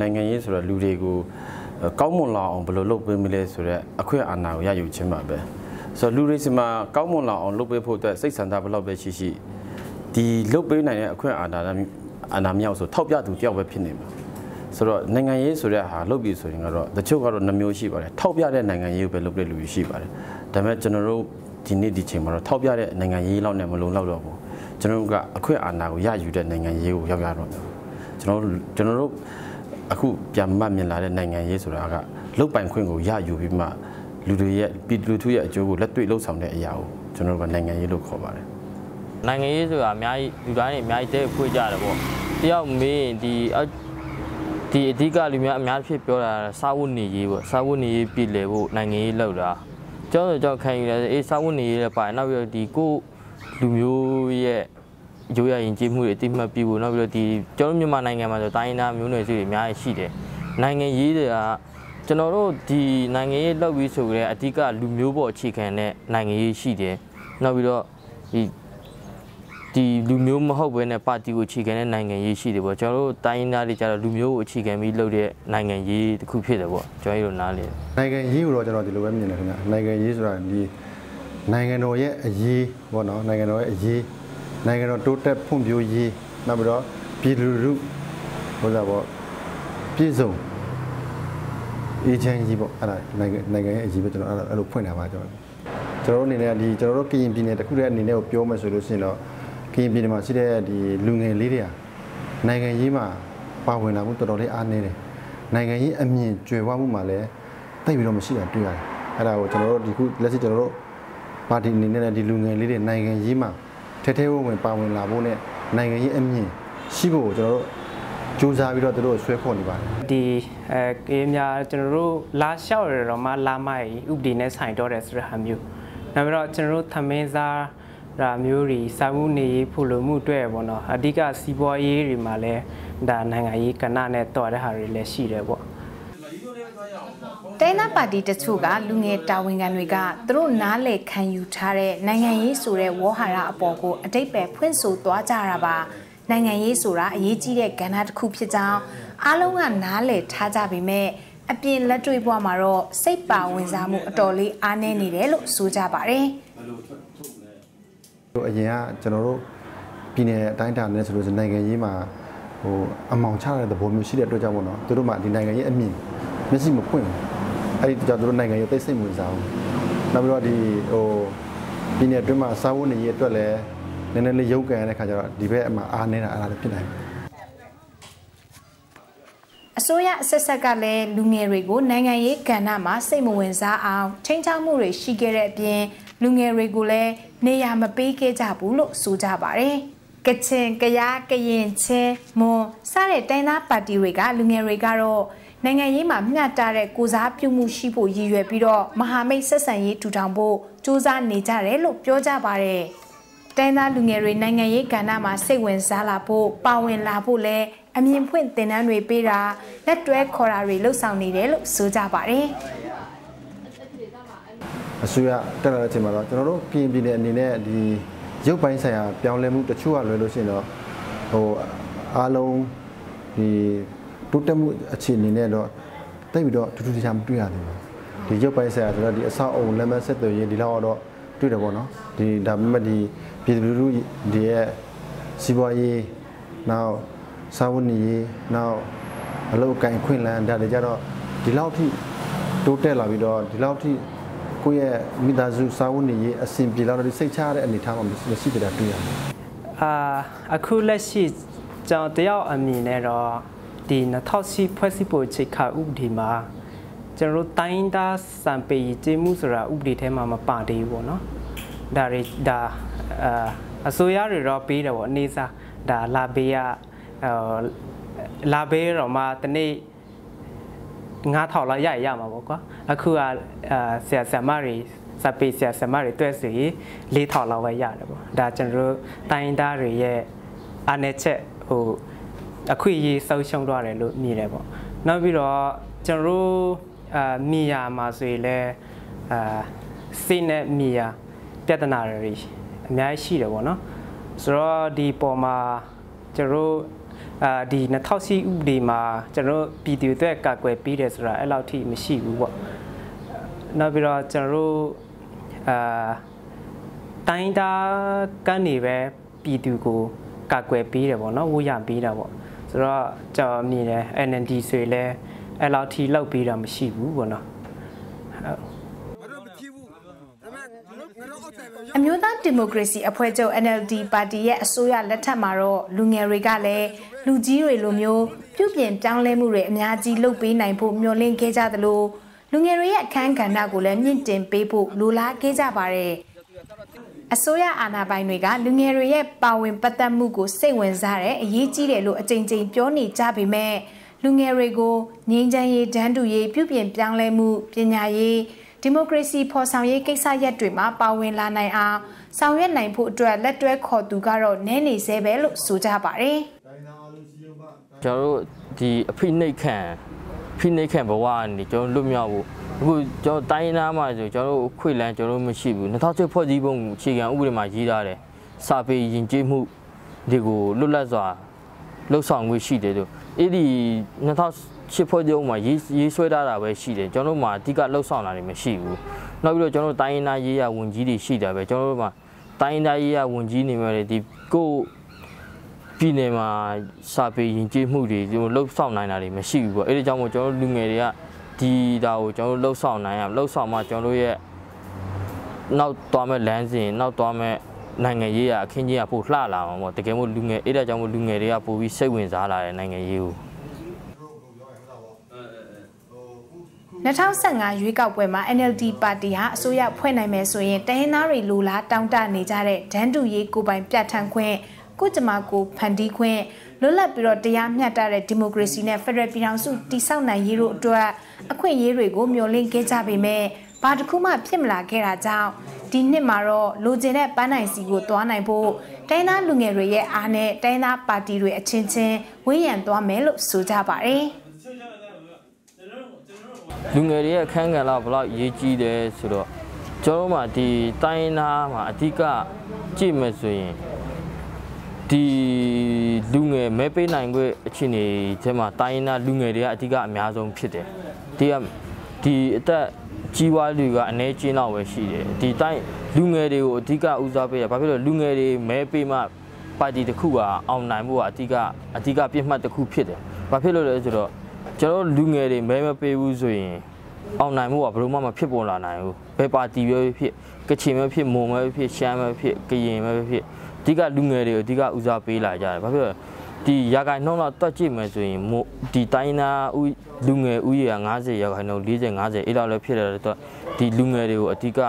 နိုင်ငံရေးဆိုတော့လူတွေကိုကောင်းမွန်လာအောင်ဘယ်လိုလုပ်ပေးမလဲဆိုတော့အခွင့်အာဏာကိုရယူခြင်းပါပဲဆိုတော့လူတွေစီမှာကောင်းမွန်လာအောင်လုပ်ပေးဖို့အတွက်စိတ်ဆန္ဒဘယ်လောက်ပဲရှိရှိဒီလုပ်ပေးနိုင်တဲ့အခွင့်အာဏာအာဏာမြောက်ဆိုထောက်ပြသူတယောက်ပဲဖြစ်နေမှာဆိုတော့နိုင်ငံရေးဆိုတဲ့ဟာလုပ်ပြီးဆိုရင်ကတော့တချို့ကတော့နှမျိုးရှိပါတယ်ထောက်ပြတဲ့နိုင်ငံရေးကိုပဲလုပ်တဲ့လူတွေရှိပါတယ်ဒါပေမဲ့ကျွန်တော်တို့ဒီနေ့ဒီချိန်မှာတော့ထောက်ပြတဲ့နိုင်ငံရေးလောက်နဲ့မလုံလောက်တော့ဘူးကျွန်တော်တို့ကအခွင့်အာဏာကိုရယူတဲ့နိုင်ငံရေးကိုရောက်ရတော့တယ်ကျွန်တော်တို့ကျွန်တော်တို့ အခုပြန်မှတ်မြင်လာတဲ့နိုင်ငံရေးဆိုတာကလုတ်ပိုင်ခွင့်ကိုရယူပြီးမှလူတွေရဲ့ပြည်သူထုရဲ့အကျိုးကိုလက်တွေ့လှုပ်ဆောင်တဲ့အရာကိုကျွန်တော်တို့ကနိုင်ငံရေးလို့ခေါ်ပါတယ်နိုင်ငံရေးဆိုတာအများကြီးလူတိုင်းတွေအများကြီးတဲ့ဖွေးကြတယ်ပေါ့တယောက်မေးရင်ဒီဒီအဓိကလူများအများဖြစ်ပြောတာစာဝတ်နေရေးပေါ့စာဝတ်နေရေးပြည်လေဖို့နိုင်ငံရေးလောက်တာကျောင်းကျောင်းခံယူတယ်အေးစာဝတ်နေရေးလည်းပါတယ်နောက်ပြီးတော့ဒီကိုလူမျိုးရဲ့ ရိုးရရင်ကြည်မှုတွေအတိမတ်ပြီးဖို့နောက်ပြီးတော့ဒီကျောင်းမြန်မာနိုင်ငံမှာဆိုတိုင်းသားမျိုးနွယ်စုတွေအများကြီးရှိတယ်နိုင်ငံရေးတွေကကျွန်တော်တို့ဒီနိုင်ငံရေးလောက်ပြီးဆိုကြတဲ့အဓိကလူမျိုးပေါ်အခြေခံတဲ့နိုင်ငံရေးရှိတယ်နောက်ပြီးတော့ဒီဒီလူမျိုးမဟုတ်ဘဲနဲ့ပါတီကိုအခြေခံတဲ့နိုင်ငံရေးရှိတယ်ပေါ့ကျွန်တော်တို့တိုင်းသားတွေကျတော့လူမျိုးကိုအခြေခံပြီးလုပ်တဲ့နိုင်ငံရေးတစ်ခုဖြစ်တယ်ပေါ့ကျွန်တော်တို့နားလေနိုင်ငံရေးကိုတော့ကျွန်တော်ဒီလိုပဲမြင်တယ်ခင်ဗျနိုင်ငံရေးဆိုတာဒီနိုင်ငံတော်ရဲ့အရေးပေါ့နော်နိုင်ငံတော်ရဲ့အရေး နိုင်ငံတော်တိုးတက်ဖွံ့ဖြိုးရေးနောက်ပြီးတော့ပြည်သူလူထုဟိုလာပေါ့ပြည်စုံအေဂျင်စီပေါ့အဲ့ဒါနိုင်ငံနိုင်ငံရဲ့အရေးပဲကျွန်တော်အဲ့လိုဖွင့်တာပါကျွန်တော်ကျွန်တော်တို့အနေနဲ့ဒီကျွန်တော်တို့ကရင်ပြည်နယ်တစ်ခုတည်းအနေနဲ့ကိုပြောမယ်ဆိုလို့ရှိရင်တော့ကရင်ပြည်နယ်မှာရှိတဲ့ဒီလူငယ်လေးတွေကနိုင်ငံရေးမှာပါဝင်လာမှုတော်တော်လေးအားနည်းတယ်နိုင်ငံရေးအမြင်ကျွယ်ဝမှုမှာလည်းတိတ်ပြီးတော့မရှိတာတွေ့ရတယ်အဲ့ဒါကိုကျွန်တော်တို့ဒီခုလက်ရှိကျွန်တော်တို့ပါတီအနေနဲ့ဒီလူငယ်လေးတွေနိုင်ငံရေးမှာ ထဲထဲဝင်ဝင်ပါဝင်လာဖို့နဲ့နိုင်ငံရေးအမြင်ရှိဖို့ကျွန်တော်တို့စူးစမ်းပြီးတော့တို့ဆွဲခေါ်နေပါတယ်ဒီအဲကေးများကျွန်တော်တို့လာလျှောက်ရတော့မှလာမိုက်ဥပဒေနဲ့ဆိုင်တော့တယ်ဆိုတဲ့ဟာမျိုးနောက်ပြီးတော့ကျွန်တော်တို့သမင်းစားဒါမျိုးတွေစာမှုနေရေးဖို့လိုမှုတွေ့ပေါ့နော်အဓိကစီးပွားရေးတွေမှာလည်းဒါနိုင်ငံရေးကဏ္ဍနဲ့တော်တဲ့ဟာတွေလည်းရှိတယ်ပေါ့ တိုင်းသားပါတီတချို့ကလူငယ်တာဝန်ခံတွေကသူတို့နားလည်ခံယူထားတဲ့နိုင်ငံရေးဆိုတဲ့ဝေါ်ဟာရအပေါ်ကိုအတိတ်ပဲဖွင့်ဆိုသွားကြတာပါနိုင်ငံရေးဆိုတာအရေးကြီးတဲ့ကဏ္ဍတစ်ခုဖြစ်ကြောင်းအားလုံးကနားလည်ထားကြပေမဲ့အပြင်လက်တွေ့ဘဝမှာတော့စိတ်ပါဝင်စားမှုအတော်လေးအားနည်းနေတယ်လို့ဆိုကြပါတယ်အရင်ကကျွန်တော်တို့ပြည်နယ်အတိုင်းအတာနဲ့ဆိုလို့နိုင်ငံရေးမှာဟိုအမောင်ချတဲ့သဘောမျိုးရှိတဲ့အတွက်ကြောင့်ပေါ့နော်သူတို့မှဒီနိုင်ငံရေးအမြင်မျက်စိမပွင့်ဘူး အဲ့ဒီကြောင့်သူတို့နိုင်ငံရေးသိစိတ်ဝင်စားဘူးနောက်ပြီးတော့ဒီဟိုပြည်နယ်အတွင်းမှာစာဝတ်နေရေးအတွက်လည်းနည်းနည်းလေးရုပ်ကန်ရတဲ့ခါကျတော့ဒီဘက်အမှအားနေတာအဲ့ဒါလည်းဖြစ်နိုင်တယ်အစိုးရအဆက်ဆက်ကလည်းလူငယ်တွေကိုနိုင်ငံရေးကဏ္ဍမှာစိတ်မဝင်စားအောင်ချိန်ချောက်မှုတွေရှိခဲ့တဲ့အပြင်လူငယ်တွေကိုလည်းနေရာမပေးခဲ့ကြဘူးလို့ဆိုကြပါတယ်။ကချင်၊ကယား၊ကရင်ချင်းမွန်စတဲ့တိုင်းသားပါတီတွေကလူငယ်တွေကတော့ နိုင်ငံရေးမှာမျှတတဲ့ကိုစားပြုမှုရှိဖို့ရည်ရွယ်ပြီးတော့မဟာမိတ်ဆက်ဆံရေးထူထောင်ဖို့စူးစမ်းနေကြတယ်လို့ပြောကြပါတယ်။တိုင်းသားလူငယ်တွေနိုင်ငံရေးကဏ္ဍမှာစိတ်ဝင်စားလာဖို့ပါဝင်လာဖို့လည်းအမြင်ဖွင့်သင်တန်းတွေပေးတာလက်တွဲခေါ်တာတွေလှုပ်ဆောင်နေတယ်လို့ဆိုကြပါတယ်အစိုးရတက်လာတဲ့အချိန်မှာတော့ကျွန်တော်တို့ပြည်ပြည်နယ်အနေနဲ့ဒီရုပ်ပိုင်းဆိုင်ရာပြောင်းလဲမှုတချို့ကလွယ်လို့ရှိရင်တော့ဟိုအားလုံးဒီ တိုးတက်မှုအခြေအနေနဲ့တော့တိတ်ပြီးတော့ထူးထူးခြားခြားမတွေ့ရသေးဘူးဒီရုပ်ပိုင်းဆိုင်ရာဆိုတော့ဒီအဆောက်အုံလက်မဆက်သွယ်ရေးဒီလောက်တော့တွေ့တယ်ပေါ့နော်ဒီဒါပေမဲ့ဒီပြည်သူလူထုဒီရဲ့စီးပွားရေးနောက်စာဝတ်နေရေးနောက်အလုပ်ကင်ခွင့်လန်းဒါတွေကြတော့ဒီလောက်ထိတိုးတက်လာပြီးတော့ဒီလောက်ထိကိုယ့်ရဲ့မိသားစုစာဝတ်နေရေးအဆင်ပြေလာတော့စိတ်ချရတဲ့အနေအထားမှာမရှိကြတာတွေ့ရတယ်။အာအခုလက်ရှိကျွန်တော်တယောက်အမြင်နဲ့တော့ ဒီ2010ဖွဲ့စည်းပုံချိန်ခါဥပဒေမှာကျွန်တော်တို့တိုင်းသားစံပေကျေးမှုဆိုတာဥပဒေထဲမှာမပါသေးဘူးပေါ့နော်။ဒါတွေဒါအာအစိုးရတွေတော့ပေးတယ်ပေါ့အနေစားဒါလာဘေးကလာဘေးတော့မှတနေ့9000လောက်ရရမှာပေါ့ကွာအခုကဆရာဆရာမတွေစပေဆရာဆရာမတွေတွဲစီ4000လောက်ပဲရတယ်ပေါ့ဒါကျွန်တော်တို့တိုင်းသားတွေရဲ့အနေချက်ဟို အခွင့်အရေးဆုံးရှုံးသွားတယ်လို့မြင်တယ်ပေါ့နောက်ပြီးတော့ကျွန်တော်တို့အာမိယာမှာဆိုရင်လည်းအာစိတ်နဲ့မိယာပြဿနာတွေအများကြီးရှိတယ်ပေါ့နော်ဆိုတော့ဒီပေါ်မှာကျွန်တော်တို့အာဒီ2008ဥပဒေမှာကျွန်တော်တို့ပြည်သူတွေကာကွယ်ပေးတယ်ဆိုတာအဲ့လောက်ထိမရှိဘူးပေါ့နောက်ပြီးတော့ကျွန်တော်တို့အာတိုင်းသားကနေပဲပြည်သူကိုကာကွယ်ပေးတယ်ပေါ့နော်ဝှရပေးတာပေါ့ ဆိုတော့ကျွန်တော်မြင်တယ် NND ဆိုရင်လည်းအဲ့လောက်ထိလောက်ပေးတာမရှိဘူးပေါ့နော်အမျိုးသားဒီမိုကရေစီအဖွဲ့ချုပ် NLD ပါတီရဲ့အစိုးရလက်ထက်မှာတော့လူငယ်တွေကလည်းလူကြီးတွေလိုမျိုးပြုပြင်ပြောင်းလဲမှုတွေအများကြီးလုပ်ပေးနိုင်ဖို့မျှော်လင့်ခဲ့ကြသလိုလူငယ်တွေရဲ့အခမ်းကဏ္ဍကိုလည်းမြင့်တင်ပေးဖို့လိုလားခဲ့ကြပါတယ် အစိုးရအာဏာပိုင်တွေကလူငယ်တွေရဲ့ပါဝင်ပတ်သက်မှုကိုစိတ်ဝင်စားတဲ့အရေးကြီးတယ်လို့အကြိမ်ကြိမ်ပြောနေကြပေမဲ့လူငယ်တွေကိုငြိမ်းချမ်းရေးတန်းတူရေးပြုပြင်ပြောင်းလဲမှုပညာရေးဒီမိုကရေစီဖော်ဆောင်ရေးကိစ္စရပ်တွေမှာပါဝင်လာနိုင်အောင်ဆောင်ရွက်နိုင်ဖို့အတွက်လက်တွဲခေါ်သူကတော့နည်းနေသေးပဲလို့ဆိုကြပါတယ်။ကျွန်တော်တို့ဒီအဖိနှိတ်ခံဖိနှိတ်ခံဘဝကနေကျွန်တော်လွတ်မြောက်ဖို့ အခုကျွန်တော်တိုင်းနာမှာဆိုကျွန်တော်တို့ခွေလန်းကျွန်တော်တို့မရှိဘူး2006ဖွဲ့စည်းပုံအခြေခံဥပဒေမှာရေးထားတယ်စာပေယဉ်ကျေးမှုဒီကိုလွတ်လပ်စွာလှုပ်ဆောင်မှုရှိတယ်လို့အဲ့ဒီ2008ဖွဲ့စည်းပုံမှာရေးရေးဆွဲထားတာပဲရှိတယ်ကျွန်တော်တို့မှာအဓိကလှုပ်ဆောင်တာတွေမရှိဘူးနောက်ပြီးတော့ကျွန်တော်တို့တိုင်းနာရေးရဝန်ကြီးတွေရှိတာပဲကျွန်တော်တို့မှာတိုင်းနာရေးရဝန်ကြီးနေမယ်ဒီကိုပြည်နယ်မှာစာပေယဉ်ကျေးမှုတွေဒီလိုလှုပ်ဆောင်နိုင်တာတွေမရှိဘူးပေါ့အဲ့ဒီကြောင့်မို့ကျွန်တော်တို့လူငယ်တွေက ဒီဒါကိုကျွန်တော်တို့လှုပ်ဆောင်နိုင်ရလှုပ်ဆောင်မှကျွန်တော်တို့ရဲ့နောက်သွားမဲ့လမ်းစဉ်နောက်သွားမဲ့နိုင်ငံရေးရအခင်းကြီးကပို့လှလာမှာပေါ့တကယ်မို့လူငယ်အဲ့ဒါကြောင့်မို့လူငယ်တွေကပို့ပြီးစိတ်ဝင်စားလာတဲ့နိုင်ငံရေးကို2015ရွေးကောက်ပွဲမှာ NLD ပါတီဟာအစိုးရဖွဲ့နိုင်မယ်ဆိုရင်တိုင်းရင်းသားတွေလူလားတောင်းတနေကြတဲ့ဒန်းတူရေးကိုပိုင်ပြဋ္ဌာန်းခွင့် ကိုကြမာကိုဖန်တီးခွင့်လွတ်လပ်ပြီးတော့တရားမျှတတဲ့ဒီမိုကရေစီနဲ့ဖက်ဒရယ်ပြည်ထောင်စုတည်ဆောက်နိုင်ရေးတို့အတွက်အခွင့်အရေးတွေကိုမျှော်လင့်ခဲ့ကြပေမဲ့ဘာတစ်ခုမှဖြစ်မလာခဲ့တာကြောင့်ဒီနှစ်မှာတော့လိုချင်တဲ့ပန်းနိုင်စီကိုသွားနိုင်ဖို့တိုင်းသားလူငယ်တွေရဲ့အားနဲ့တိုင်းသားပါတီတွေအချင်းချင်းဝန်းရံသွားမယ်လို့ဆိုကြပါတယ်။လူငယ်တွေရဲ့အခန်းကဏ္ဍဘယ်လောက်ရေးကြီးတယ်ဆိုတော့ကျွန်တော်တို့မှာဒီတိုင်းနာမှာအဓိကကြည့်မယ်ဆိုရင် ဒီလူငယ်မဲပေးနိုင်ခွင့်အခြေအနေထဲမှာတိုင်းနာလူငယ်တွေကအဓိကအများဆုံးဖြစ်တယ်ဒီကဒီအသက်ကြီးွားလူကအ ਨੇ ကျင်းတော့ပဲရှိတယ်ဒီတိုင်းလူငယ်တွေကိုအဓိကဦးစားပေးရဘာဖြစ်လို့လူငယ်တွေမဲပေးမှပါတီတစ်ခုကအောင်နိုင်မှုကအဓိကအဓိကပြစ်မှတ်တစ်ခုဖြစ်တယ်ဘာဖြစ်လို့လဲဆိုတော့ကျွန်တော်လူငယ်တွေမဲမပေးဘူးဆိုရင်အောင်နိုင်မှုကဘယ်လိုမှမဖြစ်ပေါ်လာနိုင်ဘူးဘယ်ပါတီပဲဖြစ်ကချင်ပဲဖြစ်မွန်ပဲဖြစ်ရှမ်းပဲဖြစ်ကရင်ပဲဖြစ် အဓိကလူငယ်တွေကိုအဓိကဦးစားပေးလာကြတယ်ဘာဖြစ်လို့ဒီရာဂိုင်နှုန်းတော့တွက်ကြည့်မယ်ဆိုရင်ဒီတိုင်းနာဦးလူငယ်ဦးရေက90ရာဂိုင်နှုန်း40 50အဲ့လောက်လည်းဖြစ်တယ်တော့ဒီလူငယ်တွေကိုအဓိက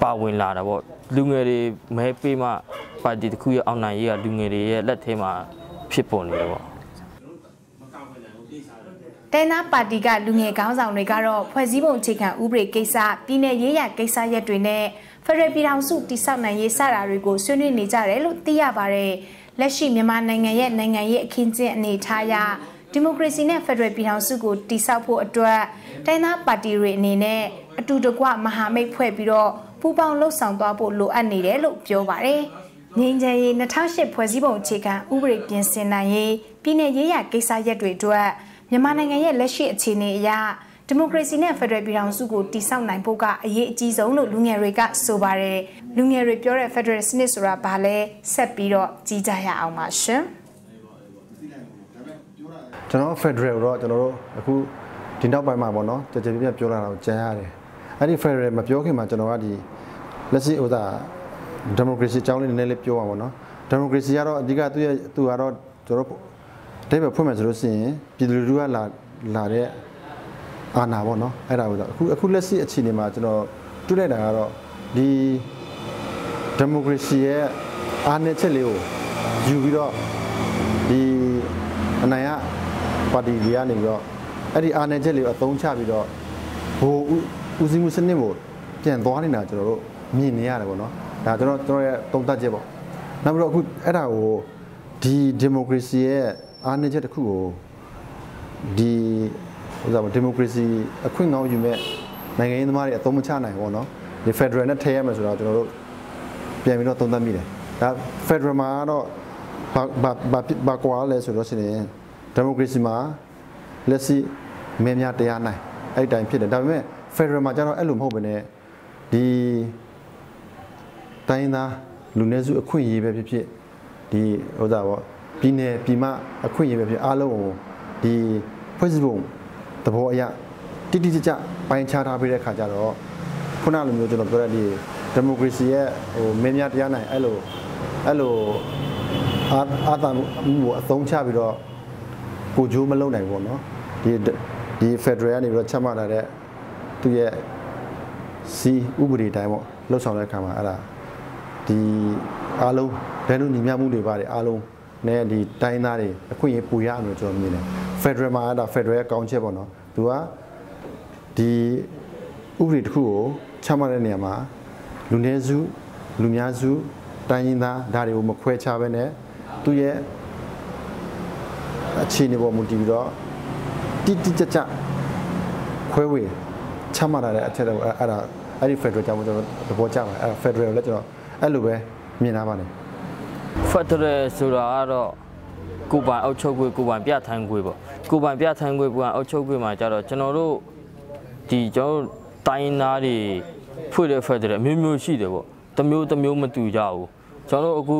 ပါဝင်လာတာပေါ့လူငယ်တွေမဲပေးမှပါတီတစ်ခုရဲ့အောင်နိုင်ရေးကလူငယ်တွေရဲ့လက်ထဲမှာဖြစ်ပေါ်နေတယ်ပေါ့တိုင်းသားပါတီကလူငယ်ခေါင်းဆောင်တွေကတော့ဖွဲ့စည်းပုံအခြေခံဥပဒေကိစ္စပြည်내ရေးရကိစ္စရပ်တွေနဲ့ဖ ရယ်ပြည်ထောင်စုတည်ဆောက်နိုင်ရေးစတာတွေကိုဆွေးနွေးနေကြတယ်လို့သိရပါတယ်။လက်ရှိမြန်မာနိုင်ငံရဲ့နိုင်ငံရေးအခင်းကျင်းအနေအထားအရဒီမိုကရေစီနဲ့ဖက်ဒရယ်ပြည်ထောင်စုကိုတည်ဆောက်ဖို့အတွက်တိုင်းသားပါတီတွေအနေနဲ့အတူတကွမဟာမိတ်ဖွဲ့ပြီးတော့ပူးပေါင်းလှုပ်ဆောင်သွားဖို့လိုအပ်နေတယ်လို့ပြောပါတယ်။ငင်းချင်ရေး2008ဖွဲ့စည်းပုံအခြေခံဥပဒေပြင်ဆင်နိုင်ရေးပြည်내ရေးရကိစ္စရပ်တွေအတွက်မြန်မာနိုင်ငံရဲ့လက်ရှိအခြေအနေအရ ဒီမိုကရေစီနဲ့ဖက်ဒရယ်ပြည်ထောင်စုကိုတည်ဆောက်နိုင်ဖို့ကအရေးအကြီးဆုံးလို့လူငယ်တွေကဆိုပါတယ်လူငယ်တွေပြောတဲ့ဖက်ဒရယ်စနစ်ဆိုတာဘာလဲဆက်ပြီးတော့ကြီးကြရအောင်ပါရှင်ကျွန်တော် Federal တော့ကျွန်တော်တို့အခုဒီနောက်ပိုင်းမှာပေါ့နော်ကြကြပြပြပြောလာတာကိုကြံရတယ်အဲ့ဒီ Federal မပြောခင်မှာကျွန်တော်ကဒီလက်ရှိဥစ္စာ democracy အကြောင်းလေးနည်းနည်းလေးပြောပါပေါ့နော် democracy ကတော့အဓိကသူ့ရဲ့သူကတော့ကျွန်တော်တို့ဒိဗယ်ဖွင့်မယ်ဆိုလို့ရှိရင်ပြည်သူလူထုကလာလာတဲ့ အာဏာပေါ့နော်အဲ့ဒါကိုအခုအခုလက်ရှိအခြေအနေမှာကျွန်တော်တွေ့လိုက်တာကတော့ဒီ democracy ရဲ့အားနည်းချက်လေးကိုယူပြီးတော့ဒီအနိုင်ရပါတီတွေကနေပြီးတော့အဲ့ဒီအားနည်းချက်လေးကိုအသုံးချပြီးတော့ဟိုဦးစီးမှုစနစ်ကိုပြန်သွားနေတာကျွန်တော်တို့မြင်နေရတယ်ပေါ့နော်ဒါကျွန်တော်ကျွန်တော်ရဲ့သုံးသပ်ချက်ပေါ့နောက်ပြီးတော့အခုအဲ့ဒါကိုဒီ democracy ရဲ့အားနည်းချက်တစ်ခုကိုဒီ ဥစ္စာဒီမိုကရေစီအခွင့်အရေးယူမဲ့နိုင်ငံရေးသမားတွေအသုံးမချနိုင်ဘူးပေါ့နော်ဒီ Federal နဲ့ထည့်ရမယ်ဆိုတော့ကျွန်တော်တို့ပြန်ပြီးတော့သုံးသပ်မိတယ်ဒါ Federal မှာကတော့ဘာဘာဘာဘာကွာလဲဆိုတော့ရှင်ဒီမိုကရေစီမှာလက်ရှိမင်းများတရားနိုင်အဲ့တိုင်းဖြစ်တယ်ဒါပေမဲ့ Federal မှာကျတော့အဲ့လိုမဟုတ်ဘဲနဲ့ဒီတိုင်းသားလူနည်းစုအခွင့်အရေးပဲဖြစ်ဖြစ်ဒီဟိုဒါပေါ့ပြည်နယ်ပြည်မအခွင့်အရေးပဲဖြစ်အားလုံးကိုဒီဖွဲ့စည်းပုံ သဘောအရတိတိကျကျပိုင်းခြားထားပေးတဲ့ခါကျတော့ခုနလိုမျိုးကျွန်တော်ပြောတဲ့ဒီဒီမိုကရေစီရဲ့ဟိုမင်းများတရားနိုင်အဲ့လိုအဲ့လိုအာအာသာမှုကိုအသုံးချပြီးတော့ကိုဂျိုးမလုံနိုင်ဘူးပေါ့နော်ဒီဒီ Federal ကနေပြီးတော့ချမှတ်လာတဲ့သူရဲ့စီဥပဒေတိုင်းပေါ့လှုပ်ဆောင်တဲ့အခါမှာအဲ့ဒါဒီအားလုံးဒဲနုညီမျှမှုတွေပါတယ်အားလုံးနဲ့ဒီတိုင်းသားတွေအခွင့်အရေးပူရအောင်လို့ကျွန်တော်မြင်တယ် Federal မှာအဲ့ဒါ Federal ရဲ့ကောင်းချက်ပေါ့နော်သူကဒီဥပဒေတစ်ခုကိုချမှတ်တဲ့နေရာမှာလူနည်းစုလူများစုတိုင်းရင်းသားဒါတွေကိုမခွဲခြားဘဲနဲ့သူရဲ့အခြေအနေပေါ်မူတည်ပြီးတော့တိတိကျကျခွဲဝေချမှတ်လာတဲ့အချက်တော့အဲ့ဒါအဲ့ဒီ Federal ကြောင့်ကျွန်တော်သဘောကျပါတယ်အဲ့ဒါ Federal လည်းကျွန်တော်အဲ့လိုပဲမြင်လာပါတယ်ဖက်ဒရယ်ဆိုတာကတော့ ကိုပိုင်အုပ်ချုပ်ခွင့်ကိုပိုင်ပြဋ္ဌာန်းခွင့်ပေါ့ကိုပိုင်ပြဋ္ဌာန်းခွင့်ကိုပိုင်အုပ်ချုပ်ခွင့်မှာကြတော့ကျွန်တော်တို့ဒီကျွန်တော်တို့တိုင်းသားတွေဖွင့်တဲ့ဖက်ဒရယ်မျိုးမျိုးရှိတယ်ပေါ့တစ်မျိုးတစ်မျိုးမတူကြဘူးကျွန်တော်တို့အခု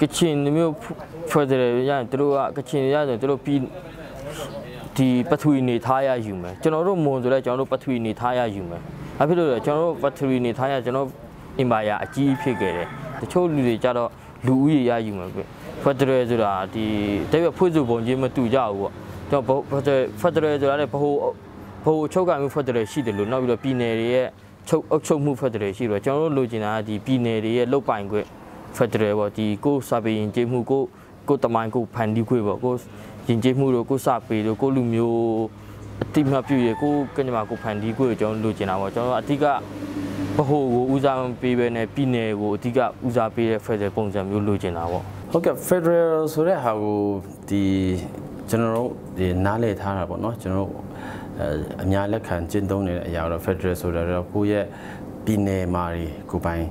ကချင်မျိုးဖက်ဒရယ်ရရင်တို့ကကချင်ရရင်တို့ပြီးဒီပထဝီနေထားရယူမယ်ကျွန်တော်တို့မွန်ဆိုလဲကျွန်တော်တို့ပထဝီနေထားရယူမယ်အဖြစ်လို့လဲကျွန်တော်တို့ပထဝီနေထားရကျွန်တော်အင်ပါယာအကြီးဖြစ်ခဲ့တယ်တချို့လူတွေကြတော့ လူဦးရေရယူမယ်ပြဖက်ဒရယ်ဆိုတာဒီတပြည့်ဖွင့်စုပုံချင်းမတူကြဘူးပေါ့ကျွန်တော်ဖက်ဒရယ်ဖက်ဒရယ်ဆိုတာလည်းဘိုးဘိုးချုပ်ကမှုဖက်ဒရယ်ရှိတယ်လို့နောက်ပြီးတော့ပြည်နယ်တွေရဲ့ချုပ်အုပ်ချုပ်မှုဖက်ဒရယ်ရှိတော့ကျွန်တော်တို့လိုချင်တာကဒီပြည်နယ်တွေရဲ့လုတ်ပိုင်ခွင့်ဖက်ဒရယ်ပေါ့ဒီကိုစာပေရင်ကျေးမှုကိုကိုတမိုင်းကိုဖန်တီးခွင့်ပေါ့ကိုရင်ကျေးမှုတို့ကိုစာပေတို့ကိုလူမျိုးအတိမတ်ပြုရကိုကညမာကိုဖန်တီးခွင့်ကိုကျွန်တော်လိုချင်တာပေါ့ကျွန်တော်အတိက ဘဟုကိုဦးစားပေးပဲနဲ့ပြည်နယ်ကိုအဓိကဦးစားပေးတဲ့ Federal ပုံစံမျိုးလိုချင်တာပေါ့ဟုတ်ကဲ့ Federal ဆိုတဲ့ဟာကိုဒီကျွန်တော်တို့ဒီနားလည်ထားတာပေါ့နော်ကျွန်တော်တို့အဲအများလက်ခံကျင့်သုံးနေတဲ့အရာတော့ Federal ဆိုတော့ကိုယ့်ရဲ့ပြည်နယ်မှာကိုပိုင်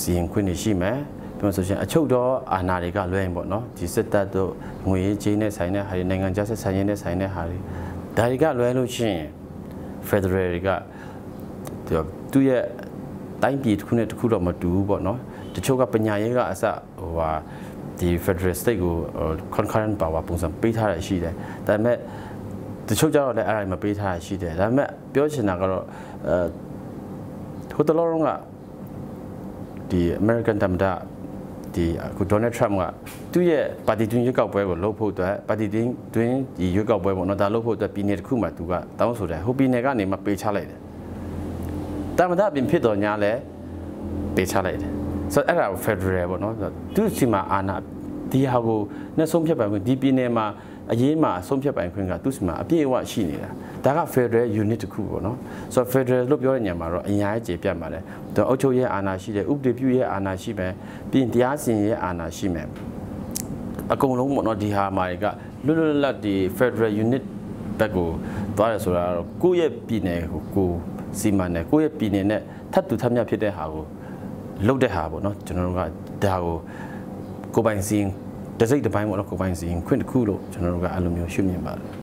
စီရင်ခွင့်ရှိမယ်ပြောဆိုရှင်အချုပ်တော့အာဏာတွေကလွဲရင်ပေါ့နော်ဒီစစ်တပ်တို့ငွေရေးကြေးနဲ့ဆိုင်တဲ့ဟာတွေနိုင်ငံခြားဆက်ဆံရေးနဲ့ဆိုင်တဲ့ဟာတွေဒါတွေကလွဲလို့ရှိရင် Federal တွေက သူရဲ့တိုင်းပြည်တစ်ခုနဲ့တစ်ခုတော့မတူဘူးပေါ့နော်တချို့ကပညာရေးကအစဟိုဟာဒီ Federal State ကို concurrent power ပုံစံပေးထားရရှိတယ်ဒါပေမဲ့တချို့ကျတော့လည်းအဲ့ဒါမပေးထားရရှိတယ်ဒါပေမဲ့ပြောချင်တာကတော့အဲဟိုတလောကဒီ American တမဒါဒီအခု Donald Trump ကသူ့ရဲ့ပါတီတွင်းရွေးကောက်ပွဲကိုလုပ်ဖို့အတွက်ပါတီတွင်းတွင်းဒီရွေးကောက်ပွဲပေါ့နော်ဒါလုပ်ဖို့အတွက်ပြည်နယ်တစ်ခုမှသူကတောင်းဆိုတယ်ဟိုပြည်နယ်ကနေမှပေးချလိုက်တယ် တမဒါပြင်ဖြစ်တော်ညာလဲပေးချလိုက်တယ်ဆိုတော့အဲ့ဒါကို Federal ပေါ့နော်သူစီမှာအာဏာဒီဟာကိုနဲ့ဆုံးဖြတ်ပိုင်ခွင့်ဒီပြည်နယ်မှာအရေးမှာဆုံးဖြတ်ပိုင်ခွင့်ကသူ့စီမှာအပြည့်အဝရှိနေတာဒါက Federal Unit တစ်ခုပေါ့နော်ဆိုတော့ Federal လို့ပြောတဲ့ညမှာတော့အများကြီးကျေပြတ်ပါတယ်သူအုပ်ချုပ်ရေးအာဏာရှိတယ်ဥပဒေပြုရေးအာဏာရှိမယ်ပြီးရင်တရားစီရင်ရေးအာဏာရှိမယ်အကုန်လုံးပေါ့နော်ဒီဟာမှာကလွတ်လွတ်လပ်ဒီ Federal Unit ဘက်ကိုသွားရဆိုတာတော့ကိုယ့်ရဲ့ပြည်နယ်ကိုကို စီမံတယ်ကိုယ့်ရဲ့ပြည်နယ်နဲ့ထပ်တူထပ်မြတ်ဖြစ်တဲ့ဟာကိုလုတ်တဲ့ဟာပေါ့နော်ကျွန်တော်တို့ကဒါကိုကိုပိုင်စီရင်တစိတ်တစ်ပိုင်းပေါ့နော်ကိုပိုင်စီရင်ခွင့်တစ်ခုလို့ကျွန်တော်တို့ကအဲ့လိုမျိုးရှုမြင်ပါတယ်